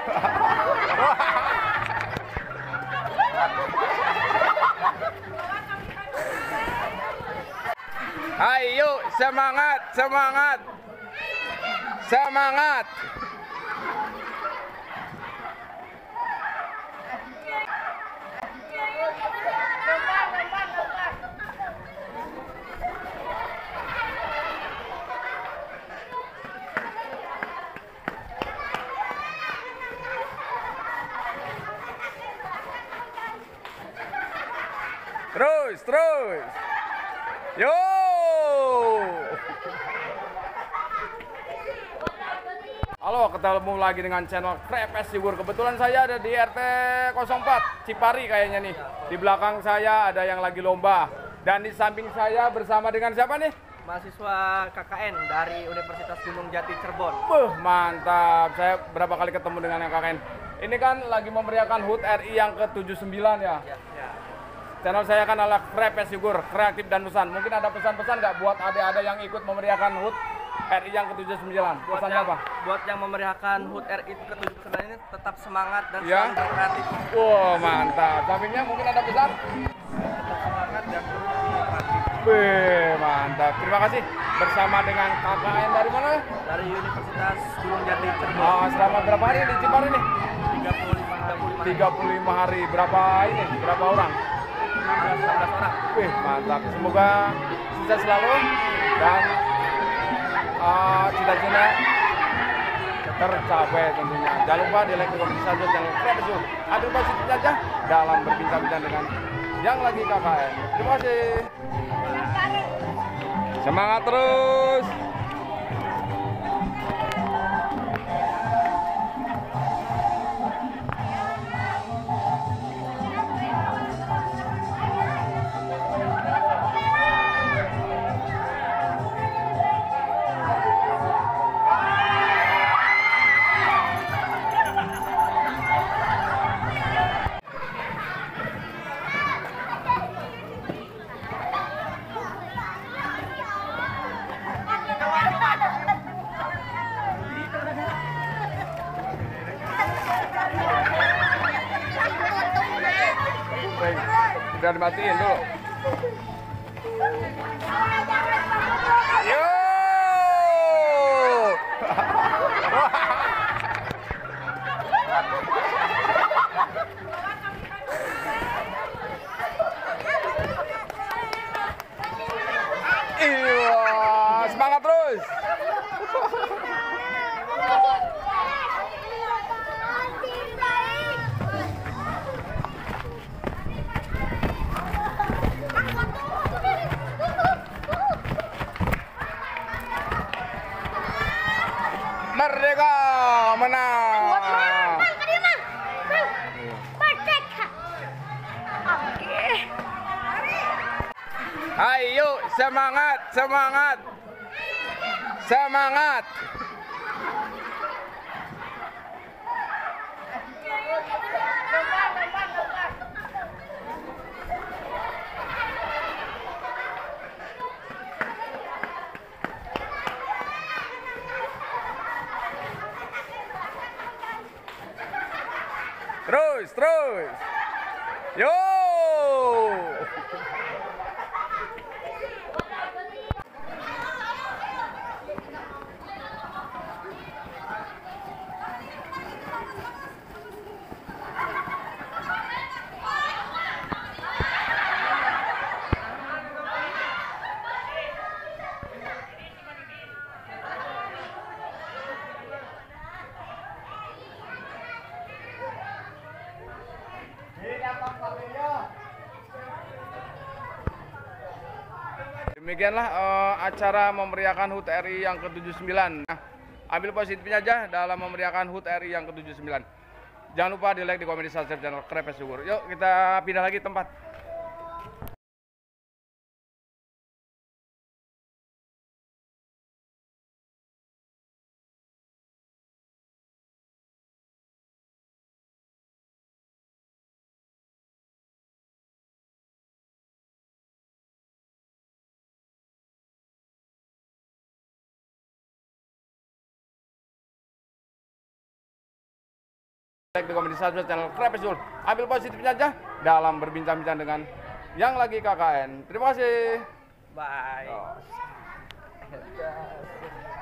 Ayo semangat, semangat. Semangat. Terus, terus. Yo. Halo, ketemu lagi dengan channel Krepes Sigur. Kebetulan saya ada di RT 04 Cipari kayaknya nih. Di belakang saya ada yang lagi lomba. Dan di samping saya bersama dengan siapa nih? mahasiswa KKN dari Universitas Gunung Jati Cirebon. Beuh, mantap. Saya berapa kali ketemu dengan yang KKN. Ini kan lagi memeriahkan HUT RI yang ke-79 ya. Ya, ya. Channel saya kan adalah Krepes Sigur, kreatif dan pesan. Mungkin ada pesan-pesan nggak buat adik-adik yang ikut memeriahkan HUT RI yang ke-79? Buat Pesannya yang, apa? buat yang memeriahkan HUT RI ke-79 ini tetap semangat dan Ya. selalu berkreatif. Wow, mantap. Sampingnya mungkin ada pesan? Tetap semangat dan terus kreatif. Wih, mantap. Terima kasih. Bersama dengan KKN dari mana? Dari Universitas Gunung Jati Cirebon. Ah, selama berapa hari di Cipari nih? 35 hari. 35 hari. Berapa ini? Berapa orang? 16 orang. Wih, mantap. Semoga sukses selalu dan ah, cita-cita tercapai tentunya. Jangan lupa di like, komen, saja channel Krepes Sigur. Ambil positif saja dalam berbincang-bincang dengan yang lagi KKN. Terima kasih. Semangat terus. Udah dimatiin dulu. Yo! Iya, semangat terus. Merdeka menang. Ayo semangat, semangat. Semangat. Terus, terus. Yo! Demikianlah eh, acara memeriahkan HUT RI yang ke-79. Nah, ambil positifnya aja dalam memeriahkan HUT RI yang ke-79. Jangan lupa di like, di komen, di subscribe channel Krepes Syukur. Yuk kita pindah lagi tempat. Like, di komen, di subscribe channel Krepes Zul. Ambil positifnya aja dalam berbincang-bincang dengan yang lagi KKN. Terima kasih. Bye. Oh.